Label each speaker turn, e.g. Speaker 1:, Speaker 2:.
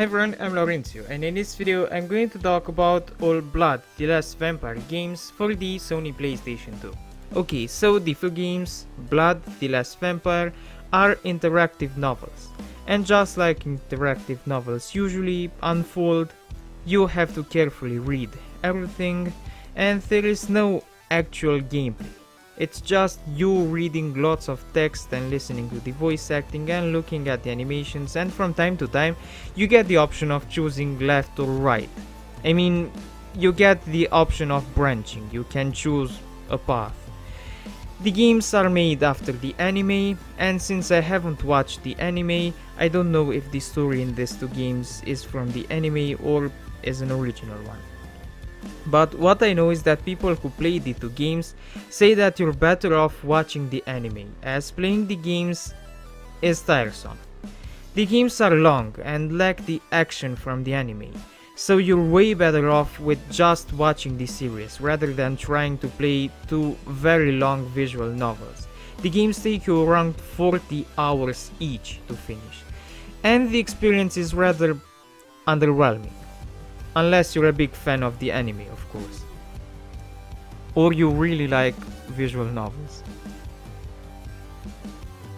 Speaker 1: Hi everyone, I'm Laurentiu and in this video I'm going to talk about All Blood, the last vampire games for the Sony PlayStation 2. Okay, so the two games, Blood, the last vampire, are interactive novels. And just like interactive novels usually unfold, you have to carefully read everything and there is no actual gameplay. It's just you reading lots of text and listening to the voice acting and looking at the animations and from time to time you get the option of choosing left or right. I mean, you get the option of branching, you can choose a path. The games are made after the anime, and since I haven't watched the anime, I don't know if the story in these two games is from the anime or is an original one. But what I know is that people who play the two games say that you're better off watching the anime, as playing the games is tiresome. The games are long and lack the action from the anime, so you're way better off with just watching the series rather than trying to play two very long visual novels. The games take you around 40 hours each to finish, and the experience is rather underwhelming. Unless you're a big fan of the anime, of course. Or you really like visual novels.